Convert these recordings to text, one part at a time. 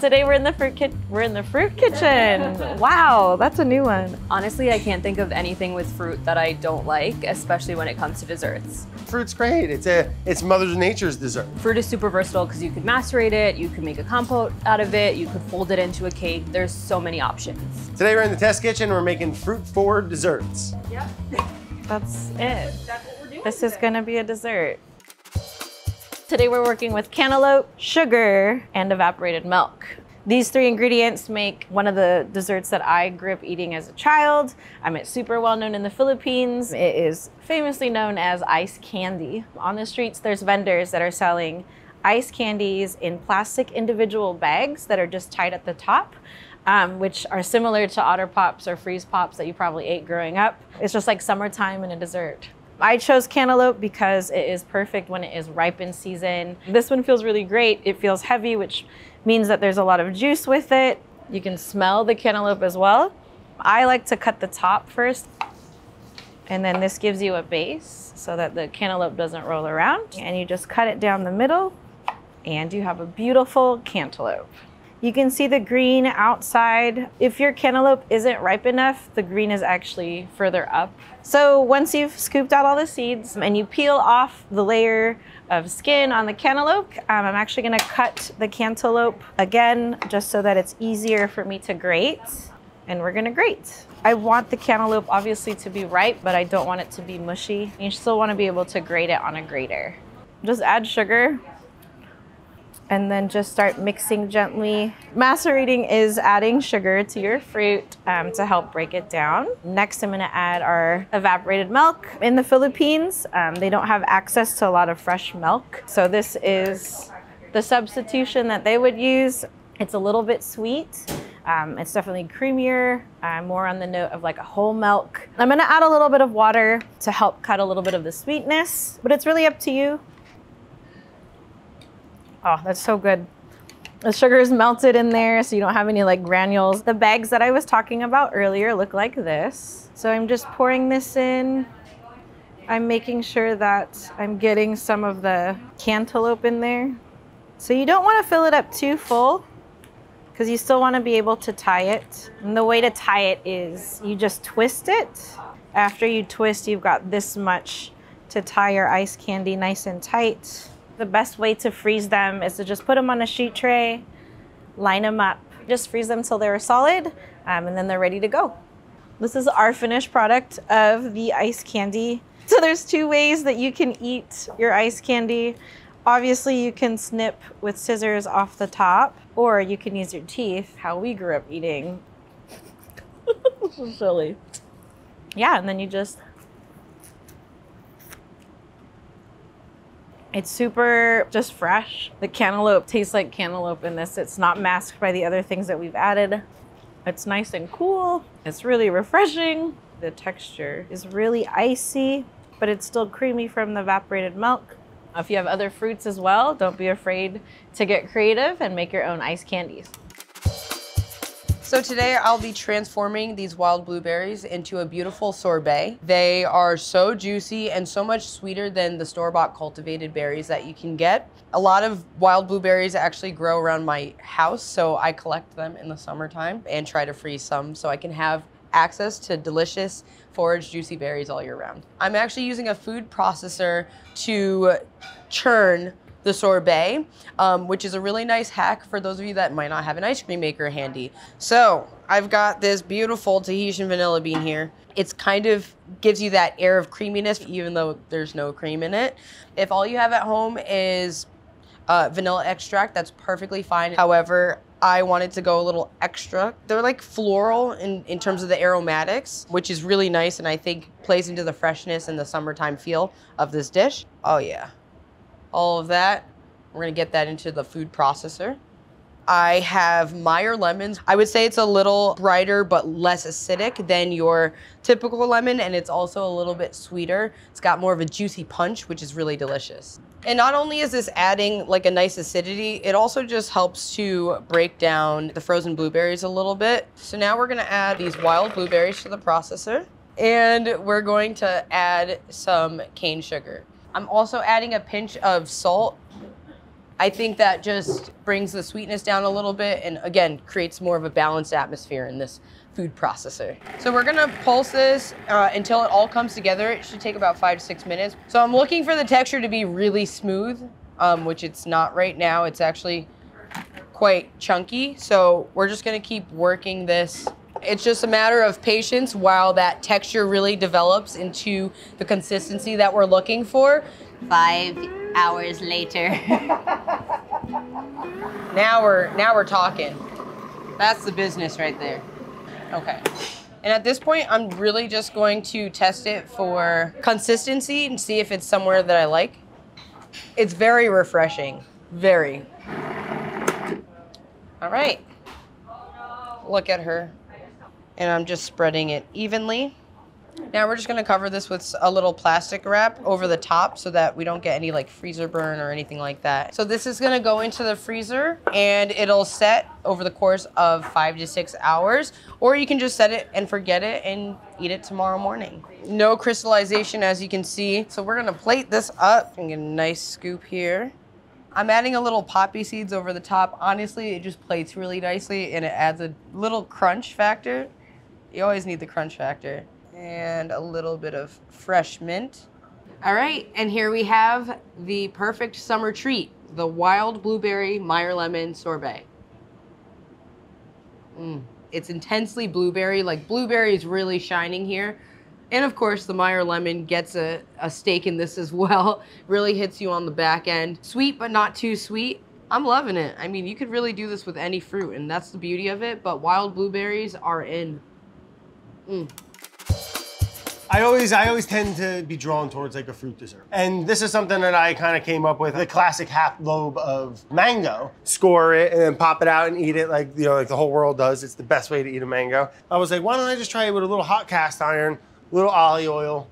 Today we're in the fruit kit. We're in the fruit kitchen. wow, that's a new one. Honestly, I can't think of anything with fruit that I don't like, especially when it comes to desserts. Fruit's great. It's a it's Mother Nature's dessert. Fruit is super versatile because you could macerate it, you could make a compote out of it, you could fold it into a cake. There's so many options. Today we're in the test kitchen. We're making fruit forward desserts. Yep. That's it. That's what we're doing. This is gonna be a dessert. Today we're working with cantaloupe, sugar, and evaporated milk. These three ingredients make one of the desserts that I grew up eating as a child. It's super well known in the Philippines. It is famously known as ice candy. On the streets, there's vendors that are selling ice candies in plastic individual bags that are just tied at the top. Um, which are similar to Otter Pops or Freeze Pops that you probably ate growing up. It's just like summertime in a dessert. I chose cantaloupe because it is perfect when it is ripe in season. This one feels really great. It feels heavy, which means that there's a lot of juice with it. You can smell the cantaloupe as well. I like to cut the top first, and then this gives you a base so that the cantaloupe doesn't roll around. And you just cut it down the middle, and you have a beautiful cantaloupe. You can see the green outside. If your cantaloupe isn't ripe enough, the green is actually further up. So once you've scooped out all the seeds and you peel off the layer of skin on the cantaloupe, um, I'm actually gonna cut the cantaloupe again, just so that it's easier for me to grate. And we're gonna grate. I want the cantaloupe obviously to be ripe, but I don't want it to be mushy. You still wanna be able to grate it on a grater. Just add sugar and then just start mixing gently. Macerating is adding sugar to your fruit um, to help break it down. Next, I'm gonna add our evaporated milk. In the Philippines, um, they don't have access to a lot of fresh milk. So this is the substitution that they would use. It's a little bit sweet. Um, it's definitely creamier, uh, more on the note of like a whole milk. I'm gonna add a little bit of water to help cut a little bit of the sweetness, but it's really up to you. Oh, that's so good. The sugar is melted in there so you don't have any like granules. The bags that I was talking about earlier look like this. So I'm just pouring this in. I'm making sure that I'm getting some of the cantaloupe in there. So you don't want to fill it up too full because you still want to be able to tie it. And the way to tie it is you just twist it. After you twist, you've got this much to tie your ice candy nice and tight. The best way to freeze them is to just put them on a sheet tray, line them up, just freeze them till they're solid, um, and then they're ready to go. This is our finished product of the ice candy. So there's two ways that you can eat your ice candy. Obviously you can snip with scissors off the top, or you can use your teeth, how we grew up eating. this is silly. Yeah, and then you just It's super just fresh. The cantaloupe tastes like cantaloupe in this. It's not masked by the other things that we've added. It's nice and cool. It's really refreshing. The texture is really icy, but it's still creamy from the evaporated milk. If you have other fruits as well, don't be afraid to get creative and make your own ice candies. So today I'll be transforming these wild blueberries into a beautiful sorbet. They are so juicy and so much sweeter than the store-bought cultivated berries that you can get. A lot of wild blueberries actually grow around my house, so I collect them in the summertime and try to freeze some so I can have access to delicious foraged juicy berries all year round. I'm actually using a food processor to churn the sorbet, um, which is a really nice hack for those of you that might not have an ice cream maker handy. So I've got this beautiful Tahitian vanilla bean here. It's kind of gives you that air of creaminess, even though there's no cream in it. If all you have at home is uh, vanilla extract, that's perfectly fine. However, I wanted to go a little extra. They're like floral in, in terms of the aromatics, which is really nice and I think plays into the freshness and the summertime feel of this dish. Oh yeah all of that. We're gonna get that into the food processor. I have Meyer lemons. I would say it's a little brighter but less acidic than your typical lemon and it's also a little bit sweeter. It's got more of a juicy punch which is really delicious. And not only is this adding like a nice acidity, it also just helps to break down the frozen blueberries a little bit. So now we're gonna add these wild blueberries to the processor and we're going to add some cane sugar. I'm also adding a pinch of salt I think that just brings the sweetness down a little bit and again creates more of a balanced atmosphere in this food processor. So we're gonna pulse this uh, until it all comes together. It should take about five to six minutes. So I'm looking for the texture to be really smooth, um, which it's not right now. It's actually quite chunky. So we're just gonna keep working this. It's just a matter of patience while that texture really develops into the consistency that we're looking for. Five hours later. Now we're now we're talking. That's the business right there. Okay. And at this point, I'm really just going to test it for consistency and see if it's somewhere that I like. It's very refreshing. Very. All right. Look at her. And I'm just spreading it evenly. Now we're just gonna cover this with a little plastic wrap over the top so that we don't get any like freezer burn or anything like that. So this is gonna go into the freezer and it'll set over the course of five to six hours, or you can just set it and forget it and eat it tomorrow morning. No crystallization as you can see. So we're gonna plate this up and get a nice scoop here. I'm adding a little poppy seeds over the top. Honestly, it just plates really nicely and it adds a little crunch factor. You always need the crunch factor and a little bit of fresh mint. All right, and here we have the perfect summer treat, the wild blueberry Meyer lemon sorbet. Mm, it's intensely blueberry, like blueberry is really shining here. And of course, the Meyer lemon gets a, a stake in this as well. Really hits you on the back end. Sweet, but not too sweet. I'm loving it. I mean, you could really do this with any fruit, and that's the beauty of it. But wild blueberries are in. Mm. I always, I always tend to be drawn towards like a fruit dessert. And this is something that I kind of came up with, the classic half lobe of mango. Score it and then pop it out and eat it like, you know, like the whole world does. It's the best way to eat a mango. I was like, why don't I just try it with a little hot cast iron, a little olive oil,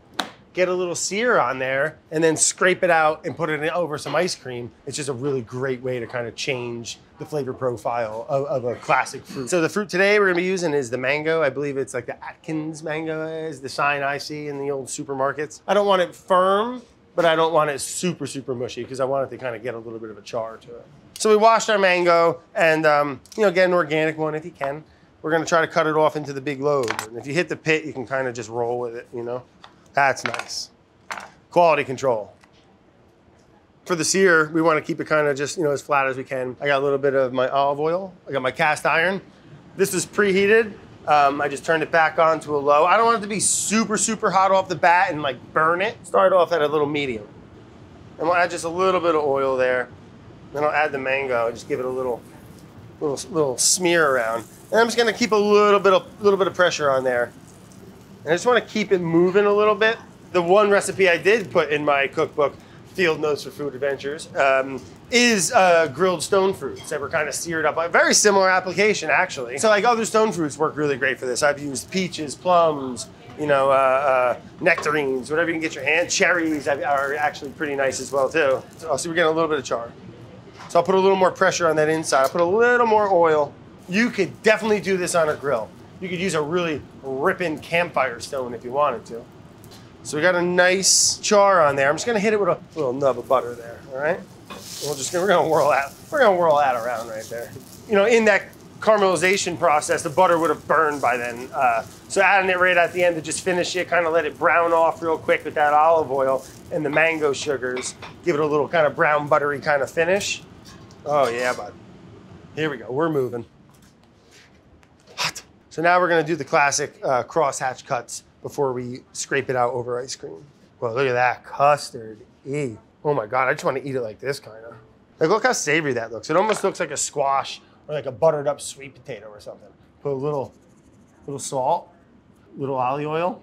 get a little sear on there, and then scrape it out and put it over some ice cream. It's just a really great way to kind of change the flavor profile of, of a classic fruit. So the fruit today we're gonna be using is the mango. I believe it's like the Atkins mango is the sign I see in the old supermarkets. I don't want it firm, but I don't want it super, super mushy because I want it to kind of get a little bit of a char to it. So we washed our mango and, um, you know, get an organic one if you can. We're gonna try to cut it off into the big lobe. And if you hit the pit, you can kind of just roll with it, you know? That's nice. Quality control. For the sear, we want to keep it kind of just, you know, as flat as we can. I got a little bit of my olive oil. I got my cast iron. This is preheated. Um, I just turned it back on to a low. I don't want it to be super, super hot off the bat and like burn it. Start off at a little medium. And we'll add just a little bit of oil there. Then I'll add the mango, and just give it a little, little, little smear around. And I'm just gonna keep a little bit of, a little bit of pressure on there. I just want to keep it moving a little bit. The one recipe I did put in my cookbook, Field Notes for Food Adventures, um, is uh, grilled stone fruits that were kind of seared up. A very similar application, actually. So, like other stone fruits work really great for this. I've used peaches, plums, you know, uh, uh, nectarines, whatever you can get your hand. Cherries are actually pretty nice as well too. So, so we're getting a little bit of char. So I'll put a little more pressure on that inside. I'll put a little more oil. You could definitely do this on a grill. You could use a really ripping campfire stone if you wanted to. So we got a nice char on there. I'm just gonna hit it with a little nub of butter there, all right? We'll just, we're gonna whirl that, we're gonna whirl that around right there. You know, in that caramelization process, the butter would have burned by then. Uh, so adding it right at the end to just finish it, kind of let it brown off real quick with that olive oil and the mango sugars. Give it a little kind of brown buttery kind of finish. Oh yeah, bud. Here we go, we're moving. So now we're gonna do the classic uh, crosshatch cuts before we scrape it out over ice cream. Well, look at that custard. E. Oh my God, I just want to eat it like this kind of. Like, look how savory that looks. It almost looks like a squash or like a buttered up sweet potato or something. Put a little, little salt, little olive oil,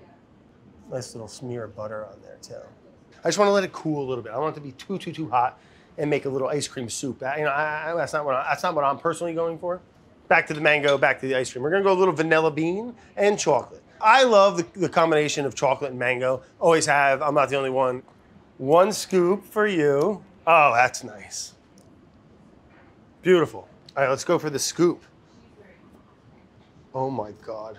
nice little smear of butter on there too. I just want to let it cool a little bit. I don't want it to be too, too, too hot and make a little ice cream soup. You know, I, I, that's not what I, that's not what I'm personally going for back to the mango, back to the ice cream. We're gonna go a little vanilla bean and chocolate. I love the, the, combination of chocolate and mango. Always have, I'm not the only one. One scoop for you. Oh, that's nice. Beautiful. All right, let's go for the scoop. Oh my God.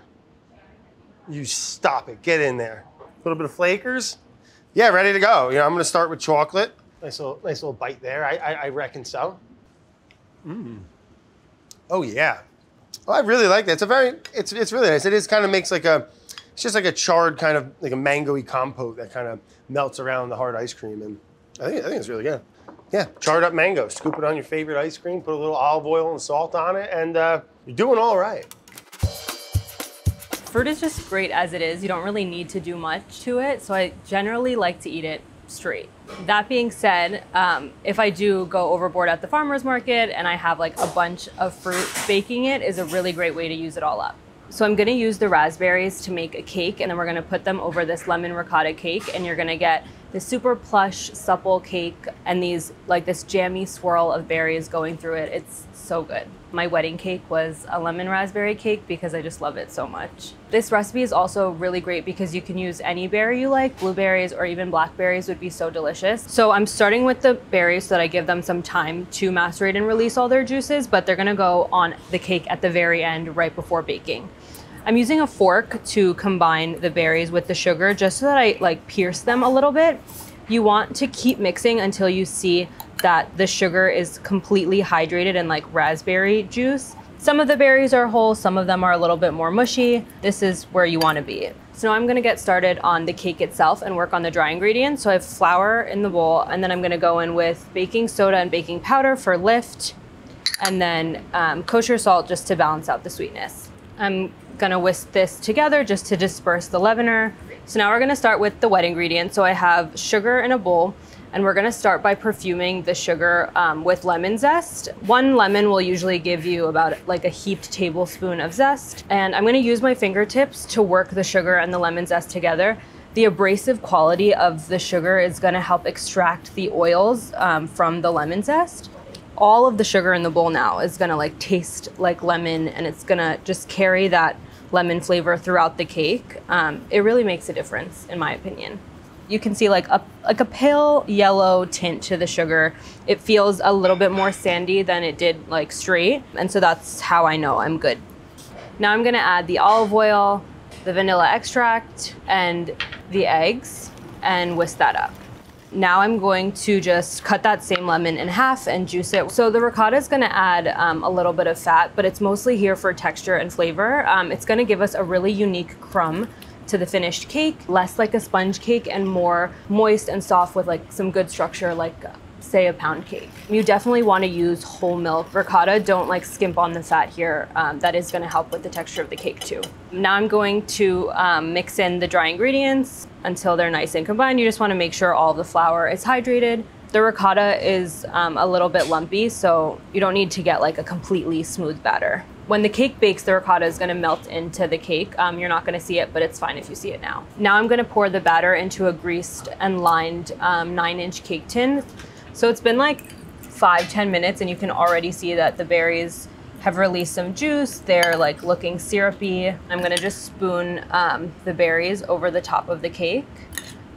You stop it, get in there. A little bit of flakers. Yeah, ready to go. You know, I'm gonna start with chocolate. Nice little, nice little bite there. I, I, I reckon so. Mm. Oh yeah. Oh, I really like that. It's a very, it's it's really nice. It is kind of makes like a, it's just like a charred kind of like a mangoey compote that kind of melts around the hard ice cream, and I think I think it's really good. Yeah, charred up mango. Scoop it on your favorite ice cream. Put a little olive oil and salt on it, and uh, you're doing all right. Fruit is just great as it is. You don't really need to do much to it. So I generally like to eat it straight. That being said, um, if I do go overboard at the farmer's market and I have like a bunch of fruit, baking it is a really great way to use it all up. So I'm gonna use the raspberries to make a cake and then we're gonna put them over this lemon ricotta cake and you're gonna get this super plush, supple cake and these like this jammy swirl of berries going through it. It's so good. My wedding cake was a lemon raspberry cake because I just love it so much. This recipe is also really great because you can use any berry you like. Blueberries or even blackberries would be so delicious. So I'm starting with the berries so that I give them some time to macerate and release all their juices, but they're gonna go on the cake at the very end right before baking. I'm using a fork to combine the berries with the sugar just so that I like pierce them a little bit. You want to keep mixing until you see that the sugar is completely hydrated and like raspberry juice. Some of the berries are whole, some of them are a little bit more mushy. This is where you want to be. So now I'm to get started on the cake itself and work on the dry ingredients. So I have flour in the bowl and then I'm to go in with baking soda and baking powder for lift and then um, kosher salt just to balance out the sweetness. I'm gonna whisk this together just to disperse the leavener. So now we're gonna start with the wet ingredients. So I have sugar in a bowl and we're gonna start by perfuming the sugar um, with lemon zest. One lemon will usually give you about like a heaped tablespoon of zest. And I'm gonna use my fingertips to work the sugar and the lemon zest together. The abrasive quality of the sugar is gonna help extract the oils um, from the lemon zest all of the sugar in the bowl now is gonna like taste like lemon and it's gonna just carry that lemon flavor throughout the cake. Um, it really makes a difference in my opinion. You can see like a, like a pale yellow tint to the sugar. It feels a little bit more sandy than it did like straight. And so that's how I know I'm good. Now I'm gonna add the olive oil, the vanilla extract, and the eggs and whisk that up. Now I'm going to just cut that same lemon in half and juice it. So the ricotta is gonna add um, a little bit of fat, but it's mostly here for texture and flavor. Um, it's gonna give us a really unique crumb to the finished cake, less like a sponge cake and more moist and soft with like some good structure like say a pound cake. You definitely want to use whole milk ricotta. Don't like skimp on the fat here. Um, that is going to help with the texture of the cake too. Now I'm going to um, mix in the dry ingredients until they're nice and combined. You just want to make sure all the flour is hydrated. The ricotta is um, a little bit lumpy, so you don't need to get like a completely smooth batter. When the cake bakes, the ricotta is gonna melt into the cake. Um, you're not gonna see it, but it's fine if you see it now. Now I'm gonna pour the batter into a greased and lined um, nine inch cake tin. So it's been like five, 10 minutes and you can already see that the berries have released some juice. They're like looking syrupy. I'm gonna just spoon um, the berries over the top of the cake.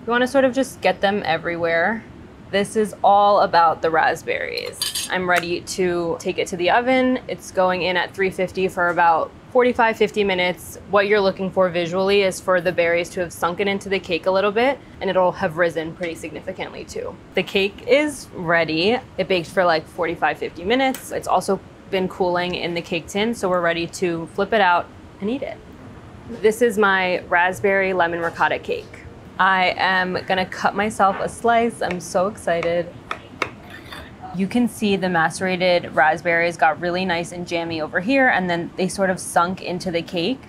You wanna sort of just get them everywhere. This is all about the raspberries. I'm ready to take it to the oven. It's going in at 350 for about 45, 50 minutes. What you're looking for visually is for the berries to have sunken into the cake a little bit and it'll have risen pretty significantly too. The cake is ready. It baked for like 45, 50 minutes. It's also been cooling in the cake tin, so we're ready to flip it out and eat it. This is my raspberry lemon ricotta cake. I am gonna cut myself a slice. I'm so excited. You can see the macerated raspberries got really nice and jammy over here, and then they sort of sunk into the cake.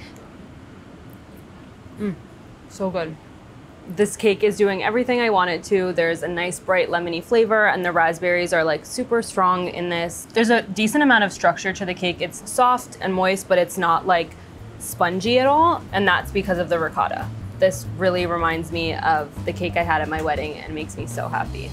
Mm, so good. This cake is doing everything I want it to. There's a nice bright lemony flavor, and the raspberries are like super strong in this. There's a decent amount of structure to the cake. It's soft and moist, but it's not like spongy at all, and that's because of the ricotta. This really reminds me of the cake I had at my wedding and makes me so happy.